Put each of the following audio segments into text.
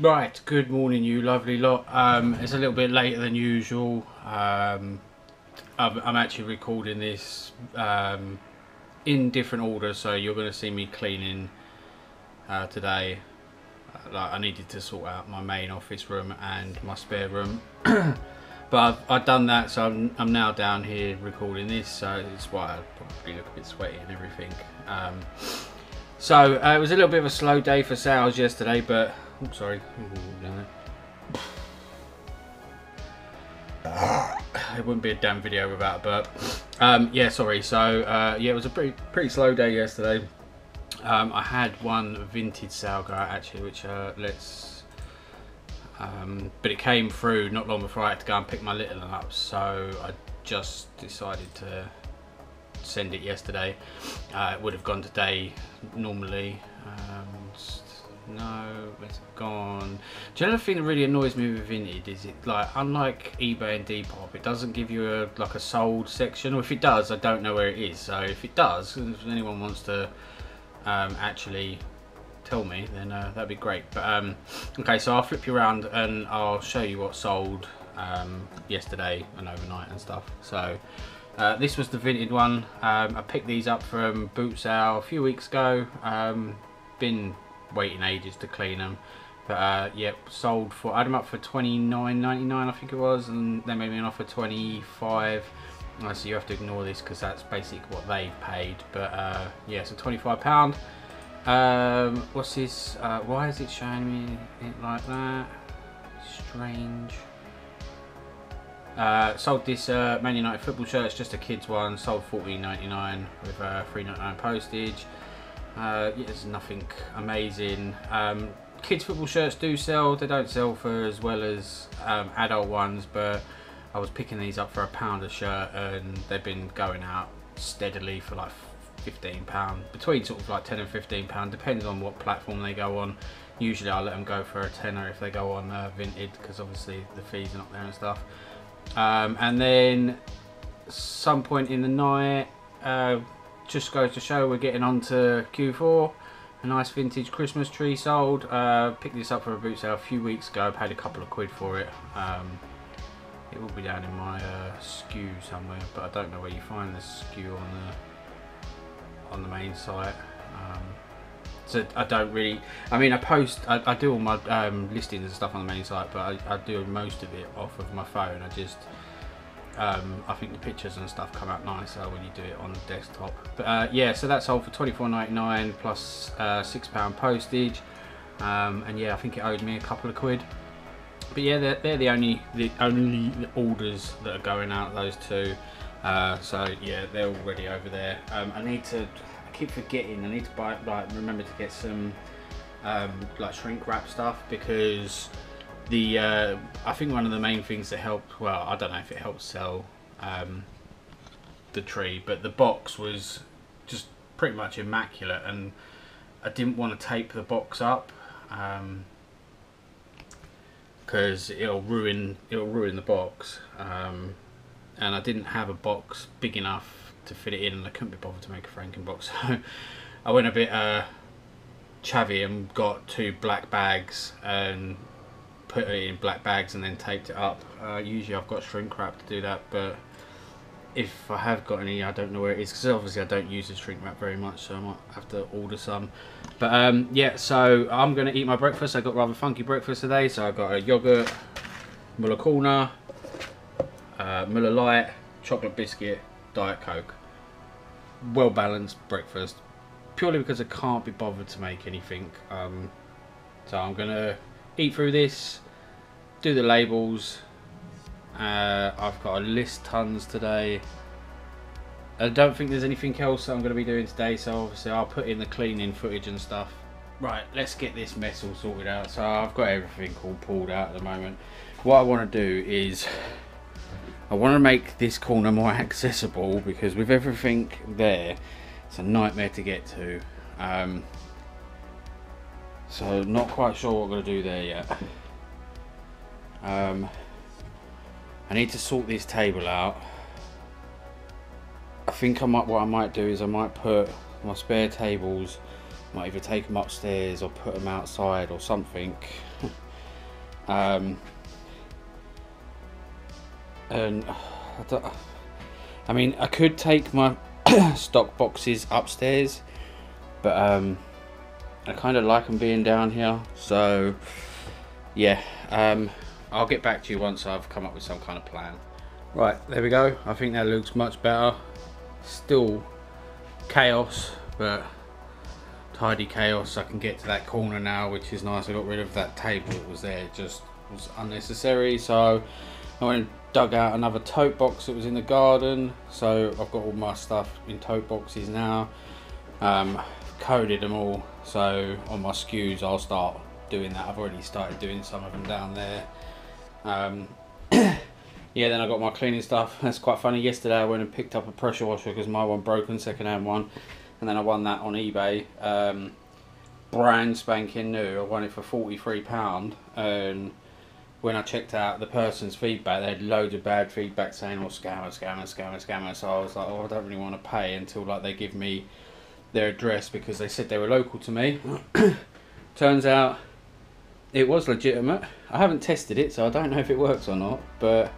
Right, good morning, you lovely lot. Um, it's a little bit later than usual. Um, I'm, actually recording this um, in different order, so you're going to see me cleaning uh, today. Uh, like I needed to sort out my main office room and my spare room, but I've, I've done that, so I'm, I'm now down here recording this. So it's why I probably look a bit sweaty and everything. Um, so uh, it was a little bit of a slow day for sales yesterday, but oh, sorry, it wouldn't be a damn video without a burp. Um, yeah, sorry. So uh, yeah, it was a pretty pretty slow day yesterday. Um, I had one vintage out actually, which uh, let's. Um, but it came through not long before I had to go and pick my little one up, so I just decided to send it yesterday. Uh, it would have gone today normally. Um, no, it's gone. Do you know the thing that really annoys me with Vinted is it like unlike eBay and Depop, it doesn't give you a like a sold section, or if it does, I don't know where it is. So if it does, if anyone wants to um, actually tell me, then uh, that'd be great. But um, okay, so I'll flip you around and I'll show you what sold um, yesterday and overnight and stuff. So. Uh, this was the Vinted one. Um, I picked these up from Boot Sale a few weeks ago. Um, been waiting ages to clean them. But uh, yeah, sold for, I had them up for twenty nine ninety nine, I think it was, and they made me an offer 25 uh, so you have to ignore this because that's basically what they've paid. But uh, yeah, so £25. Um, what's this? Uh, why is it showing me it like that? Strange. Uh, sold this uh, Man United football shirt. It's just a kids one. Sold fourteen ninety nine with uh, three ninety nine postage. Uh, it's nothing amazing. Um, kids football shirts do sell. They don't sell for as well as um, adult ones, but I was picking these up for a pound a shirt, and they've been going out steadily for like fifteen pound, between sort of like ten and fifteen pound, depends on what platform they go on. Usually, I let them go for a tenner if they go on uh, Vinted, because obviously the fees are not there and stuff. Um, and then some point in the night, uh, just goes to show we're getting on to Q4. A nice vintage Christmas tree sold. Uh, picked this up for a boot sale a few weeks ago. Paid a couple of quid for it. Um, it will be down in my uh, SKU somewhere, but I don't know where you find the SKU on the on the main site. Um, so I don't really. I mean, I post. I, I do all my um, listings and stuff on the main site, but I, I, do most of it off of my phone. I just. Um, I think the pictures and stuff come out nicer when you do it on the desktop. But uh, yeah, so that's sold for twenty four ninety nine plus uh, six pound postage, um, and yeah, I think it owed me a couple of quid. But yeah, they're, they're the only the only orders that are going out. Those two. Uh, so yeah, they're already over there. Um, I need to I keep forgetting. I need to buy, like, remember to get some um, like shrink wrap stuff because the uh, I think one of the main things that helped. Well, I don't know if it helped sell um, the tree, but the box was just pretty much immaculate, and I didn't want to tape the box up because um, it'll ruin it'll ruin the box. Um, and I didn't have a box big enough to fit it in and I couldn't be bothered to make a Franken box so I went a bit uh, chavvy and got two black bags and put it in black bags and then taped it up. Uh, usually I've got shrink wrap to do that but if I have got any I don't know where it is because obviously I don't use the shrink wrap very much so I might have to order some. But um, yeah so I'm gonna eat my breakfast. I got rather funky breakfast today so I've got a yogurt Muller Corner uh, Muller Light chocolate biscuit Diet Coke. Well balanced breakfast purely because I can't be bothered to make anything. Um, so I'm gonna eat through this, do the labels. Uh, I've got a list tons today. I don't think there's anything else I'm going to be doing today, so obviously I'll put in the cleaning footage and stuff. Right, let's get this mess all sorted out. So I've got everything all pulled out at the moment. What I want to do is I want to make this corner more accessible because with everything there it's a nightmare to get to um, so not quite sure what I'm going to do there yet. Um, I need to sort this table out. I think I might what I might do is I might put my spare tables might either take them upstairs or put them outside or something. Um, and I, I mean, I could take my stock boxes upstairs, but um, I kind of like them being down here. So yeah, um, I'll get back to you once I've come up with some kind of plan. Right, there we go. I think that looks much better. Still chaos, but tidy chaos. I can get to that corner now, which is nice. I got rid of that table that was there. It just was unnecessary. So I went and dug out another tote box that was in the garden. So I've got all my stuff in tote boxes now. Um, coded them all. So on my SKUs, I'll start doing that. I've already started doing some of them down there. Um, yeah, then I got my cleaning stuff. That's quite funny. Yesterday I went and picked up a pressure washer because my one broken, second hand one, and then I won that on eBay. Um, brand spanking new. I won it for forty three pound, and when I checked out the person's feedback, they had loads of bad feedback saying, "Oh, scammer, scammer, scammer, scammer." So I was like, "Oh, I don't really want to pay until like they give me their address because they said they were local to me." Turns out it was legitimate. I haven't tested it, so I don't know if it works or not, but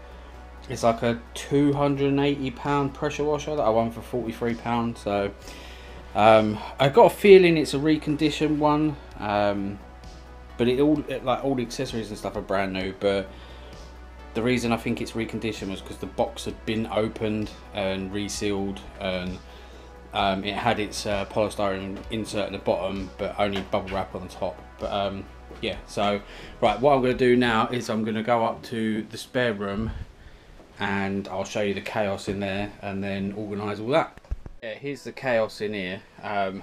it's like a 280 pound pressure washer that I won for 43 pounds. So um, I got a feeling it's a reconditioned one, um, but it all it, like all the accessories and stuff are brand new. But the reason I think it's reconditioned was because the box had been opened and resealed and um, it had its uh, polystyrene insert at the bottom, but only bubble wrap on the top. But um, yeah, so right, what I'm going to do now is I'm going to go up to the spare room and I'll show you the chaos in there and then organise all that. Yeah, here's the chaos in here. Um,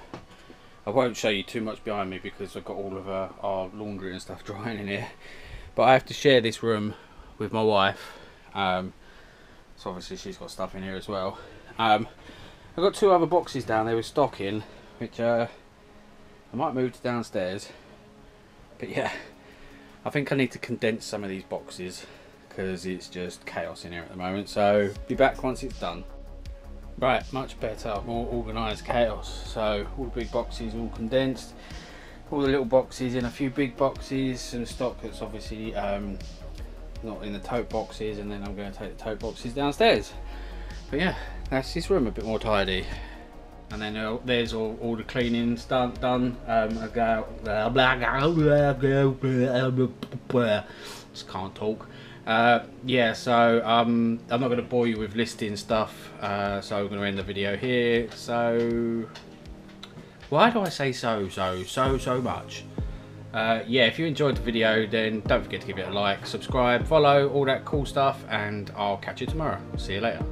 I won't show you too much behind me because I've got all of our, our laundry and stuff drying in here. But I have to share this room with my wife. Um, so obviously she's got stuff in here as well. I've got two other boxes down there with stock in, which uh, I might move to downstairs. But yeah, I think I need to condense some of these boxes because it's just chaos in here at the moment. So be back once it's done. Right, much better, more organised chaos. So all the big boxes all condensed, all the little boxes in a few big boxes, some stock that's obviously um, not in the tote boxes, and then I'm going to take the tote boxes downstairs. But yeah, that's this room a bit more tidy. And then uh, there's all, all the cleaning stuff done. Um, I go, just can't talk. Uh, yeah, so um, I'm not going to bore you with listing stuff, uh, so I'm going to end the video here. So, why do I say so, so, so, so much? Uh, yeah, if you enjoyed the video, then don't forget to give it a like, subscribe, follow, all that cool stuff, and I'll catch you tomorrow. See you later.